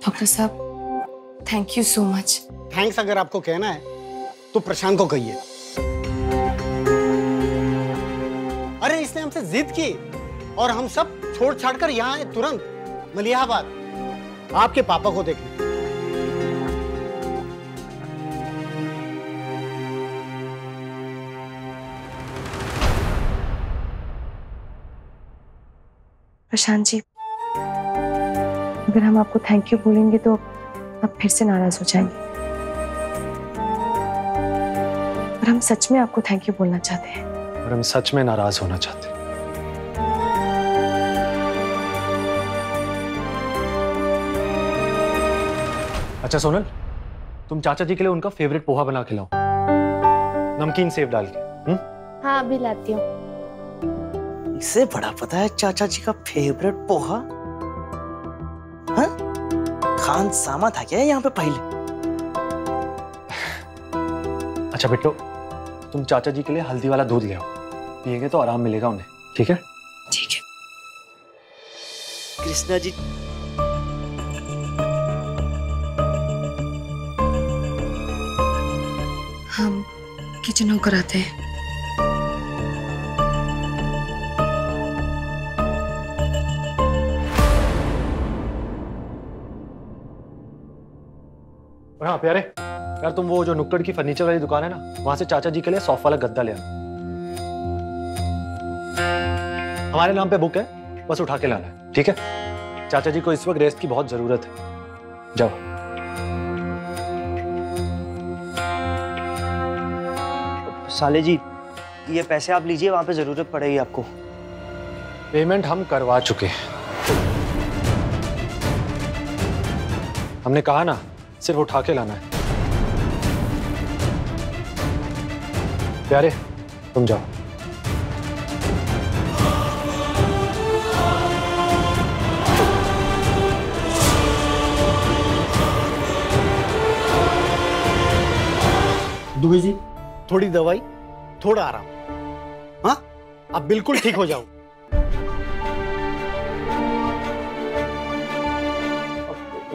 Doctor साहब thank you so much thanks अगर आपको कहना है तो प्रशांत को कहिए। अरे इसने हमसे जिद की और हम सब छोड़ छाड़ कर यहाँ आए तुरंत मलियाबाद आपके पापा को देखने। प्रशांत जी अगर हम आपको थैंक यू बोलेंगे तो आप फिर से नाराज़ हो जाएँगे। और हम सच में आपको थैंक यू बोलना चाहते हैं। और हम सच में नाराज़ होना चाहते हैं। अच्छा सोनल तुम चाचा जी के लिए उनका फेवरेट पोहा बना के लाओ। नमकीन सेव डाल के हुँ? हाँ अभी लाती हूँ। इसे बड़ा पता है चाचा जी का फेवरेट पोहा? खान सामा था क्या यहाँ पे पहले। अच्छा बेटो तुम चाचा जी के लिए हल्दी वाला दूध ले आओ। पिएँगे तो आराम मिलेगा उन्हें ठीक है? ठीक है। कृष्णा जी हम किचन होकर आते हैं। हाँ प्यारे। यार तुम वो जो नुक्कड़ की फर्नीचर वाली दुकान है ना वहाँ से चाचा जी के लिए सॉफ्ट वाला गद्दा ले आना हमारे नाम पे बुक है बस उठा के लाना है ठीक है? चाचा जी को इस वक्त रेस्ट की बहुत ज़रूरत है। जाओ। साले जी ये पैसे आप लीजिए वहाँ पे ज़रूरत पड़ेगी आपको। पेमेंट हम करवा चुके हैं। हमने कहा ना सिर्फ़ उठा के लाना है। प्यारे तुम जाओ। दुबे जी थोड़ी दवाई थोड़ा आराम। हाँ? आप बिल्कुल ठीक हो जाओ।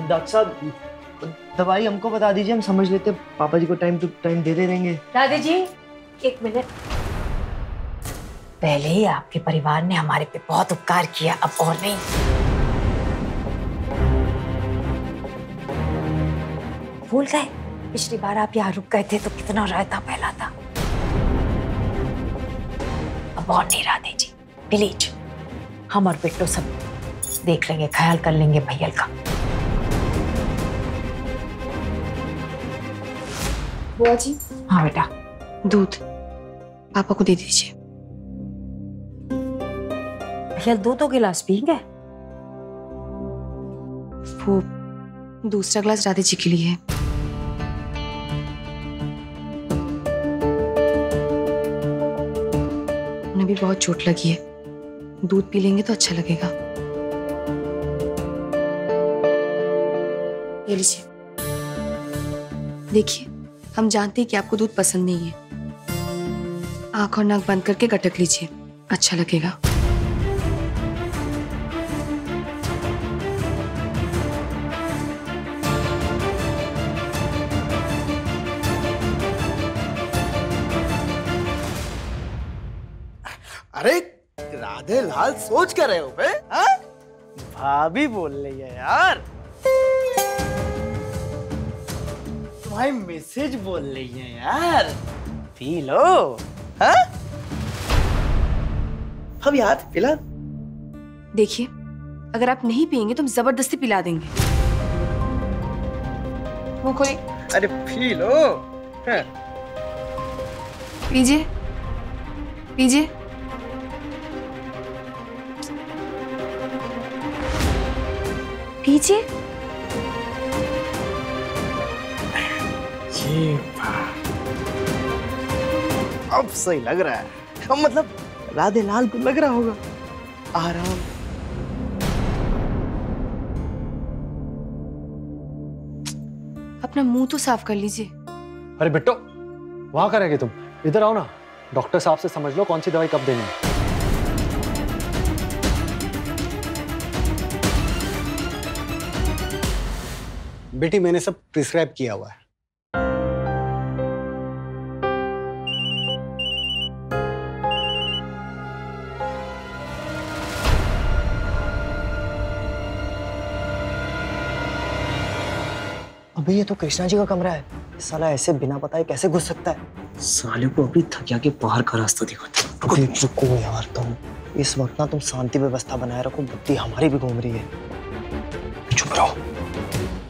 डॉक्टर साहब दवाई हमको बता दीजिए, हम समझ लेते पापा जी को टाइम टू टाइम दे दे देंगे। दादी जी, एक मिनट। पहले ही आपके परिवार ने हमारे पे बहुत उपकार किया, अब और नहीं। भूल गए? पिछली बार आप यहाँ रुक गए थे तो कितना रायता फैला था। अब और नहीं राधे जी। प्लीज़ हम और बिट्टो सब देख लेंगे, ख्याल कर लेंगे भैया का। बुआ जी हाँ बेटा दूध। पापा को दे दीजिए। भैया दो तो गिलास पिएँगे? वो दूसरा गिलास राधे जी के लिए है। उन्हें भी बहुत चोट लगी है। दूध पी लेंगे तो अच्छा लगेगा। ये लीजिए। देखिए। हम जानते हैं कि आपको दूध पसंद नहीं है। आँख और नाक बंद करके गटक लीजिए। अच्छा लगेगा। अरे राधे लाल सोच कर रहे हो बे? हाँ? भाभी बोल रही है यार। तुम्हारी मैसेज बोल रही है यार। पी लो। हाँ? अब यार पिला देखिए अगर आप नहीं पियेंगे तो हम ज़बरदस्ती पिला देंगे। वो कोई अरे पी लो। हाँ। पीजिए। पीजिए। पीजिए। ये अब सही लग रहा है। अब मतलब राधे लाल को लग रहा होगा। आराम। अपना मुँह तो साफ़ कर लीजिए। अरे बिट्टो वहाँ करेंगे तुम? इधर आओ ना। डॉक्टर साहब से समझ लो कौन सी दवाई कब देनी है। बेटी मैंने सब प्रिस्क्राइब किया हुआ है। अबे ये तो कृष्णा जी का कमरा है। साला ऐसे बिना बताए कैसे घुस सकता है? साले को अभी थकिया के बाहर का रास्ता दिखाता रुको। रुको यार तुम। इस वक्त ना तुम शांति व्यवस्था बनाए रखो बुद्धि हमारी भी घूम रही है। चुप रहो।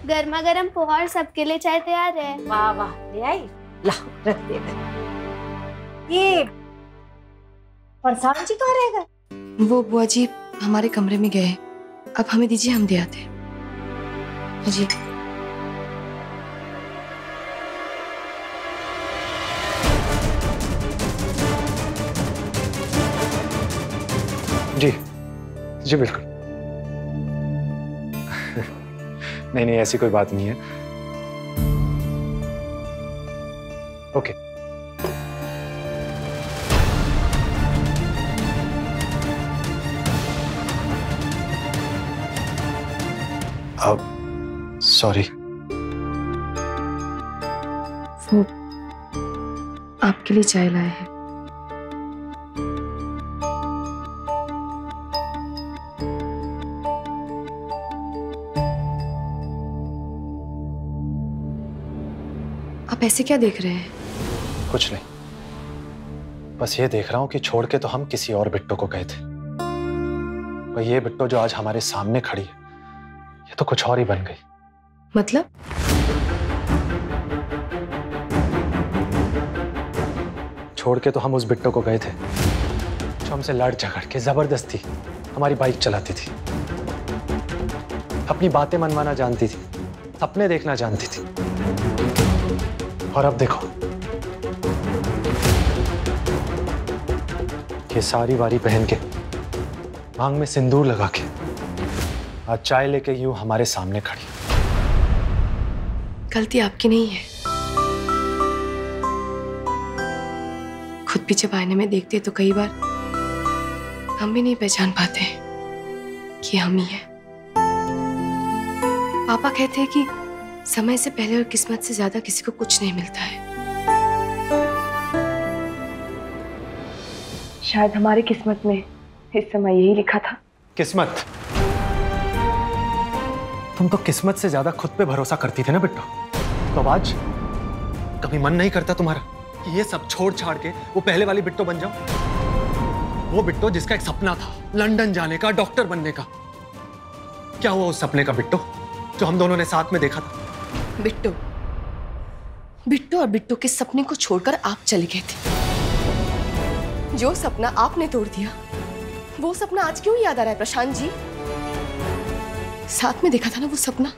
गर्मा गर्म पोहा और सबके लिए चाय तैयार है। वाह वाह ले आई। ला रख दे। ये परसान जी कहाँ रह गए? वो बुआ जी हमारे कमरे में गए। अब हमें दीजिए हम दे आते। हैं। जी जी। जी, बिल्कुल। नहीं नहीं, ऐसी कोई बात नहीं है। ओके। अब सॉरी वो आपके लिए चाय लाए हैं। आप ऐसे क्या देख रहे हैं? कुछ नहीं। बस ये देख रहा हूँ कि छोड़ के तो हम किसी और बिट्टो को गए थे। पर ये बिट्टो जो आज हमारे सामने खड़ी है ये तो कुछ और ही बन गई। मतलब? छोड़ के तो हम उस बिट्टो को गए थे जो हमसे लड़ झगड़ के ज़बरदस्ती हमारी बाइक चलाती थी। अपनी बातें मनवाना जानती थी सपने देखना जानती थी। और अब देखो। ये सारी बारी पहन के, मांग में सिंदूर लगा के, आज चाय लेके यूँ हमारे सामने खड़ी। गलती आपकी नहीं है। खुद जब आईने में देखते तो कई बार हम भी नहीं पहचान पाते कि हम ही हैं। पापा कहते हैं कि समय से पहले और किस्मत से ज़्यादा किसी को कुछ नहीं मिलता है। शायद हमारी किस्मत में इस समय यही लिखा था। किस्मत? तुम तो किस्मत से ज़्यादा खुद पे भरोसा करती थी ना बिट्टो? तो आज कभी मन नहीं करता तुम्हारा कि ये सब छोड़ छाड़ के वो पहले वाली बिट्टो बन जाओ वो बिट्टो जिसका एक सपना था लंदन जाने का डॉक्टर बनने का। क्या हुआ उस सपने का बिट्टो जो हम दोनों ने साथ में देखा था? बिट्टो। बिट्टो और बिट्टो के सपने को छोड़कर आप चले गए थे। जो सपना आपने तोड़ दिया, वो सपना आज क्यों याद आ रहा है प्रशांत जी? साथ में देखा था ना वो सपना?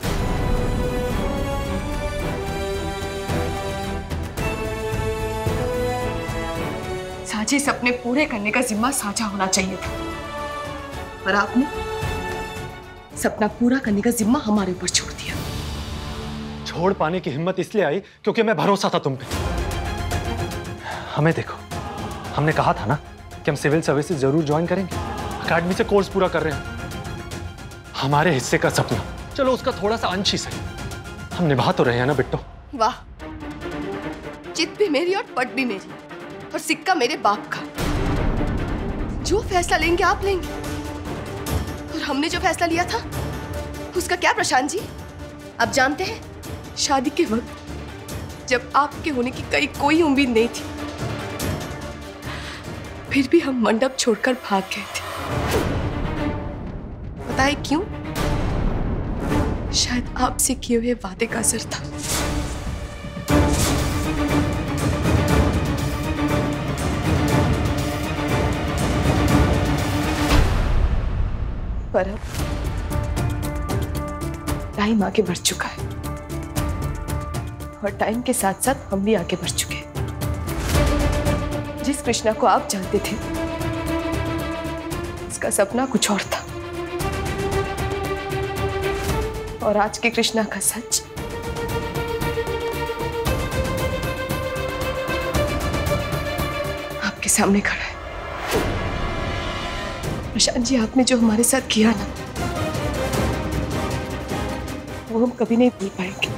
साझे सपने पूरे करने का जिम्मा साझा होना चाहिए था। पर आपने सपना पूरा करने का जिम्मा हमारे ऊपर छोड़ दिया। छोड़ पाने की हिम्मत इसलिए आई क्योंकि मैं भरोसा था तुम पे। हमें देखो। हमने कहा था ना कि हम सिविल सर्विसेज़ ज़रूर ज्वाइन करेंगे। अकेडमी से कोर्स पूरा कर रहे हैं। हमारे हिस्से का सपना। चलो, उसका थोड़ा सा अंश ही सही। हम निभा तो रहे हैं ना, बिट्टो। वाह। चित भी मेरी और पट भी मेरी। और सिक्का मेरे बाप का। जो फैसला लेंगे, आप लेंगे। और हमने जो फैसला लिया था, उसका क्या प्रशांत जी? आप जानते हैं? शादी के वक्त जब आपके होने की कई कोई उम्मीद नहीं थी, फिर भी हम मंडप छोड़कर भाग गए थे। बताए क्यों? शायद आपसे किए हुए वादे का असर था। पर अब टाइम आगे बढ़ चुका है। और टाइम के साथ साथ हम भी आगे बढ़ चुके जिस कृष्णा को आप जानते थे, उसका सपना कुछ और था। और आज के कृष्णा का सच, आपके सामने खड़ा है। प्रशांत जी, आपने जो हमारे साथ किया ना, वो हम कभी नहीं भूल पाएँगे।